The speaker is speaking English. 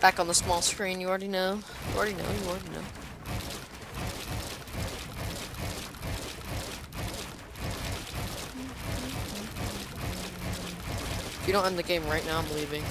Back on the small screen, you already know. You already know, you already know. If you don't end the game right now, I'm leaving.